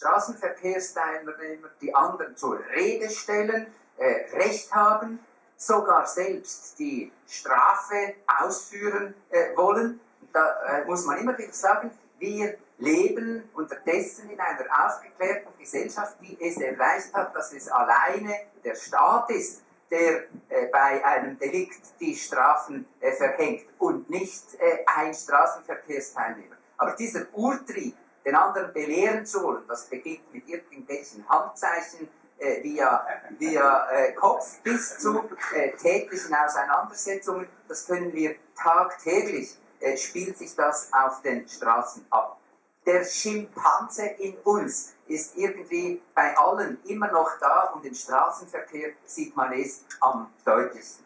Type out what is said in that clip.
Straßenverkehrsteilnehmer die anderen zur Rede stellen, äh, Recht haben, sogar selbst die Strafe ausführen äh, wollen. Da äh, muss man immer wieder sagen, wir leben unterdessen in einer aufgeklärten Gesellschaft, die es erreicht hat, dass es alleine der Staat ist, der äh, bei einem Delikt die Strafen äh, verhängt und nicht äh, ein Straßenverkehrsteilnehmer. Aber dieser Urtrieb, den anderen belehren zu wollen, das beginnt mit irgendwelchen Handzeichen äh, via, via äh, Kopf bis zu äh, täglichen Auseinandersetzungen, das können wir tagtäglich, äh, spielt sich das auf den Straßen ab. Der Schimpanse in uns ist irgendwie bei allen immer noch da und im Straßenverkehr sieht man es am deutlichsten.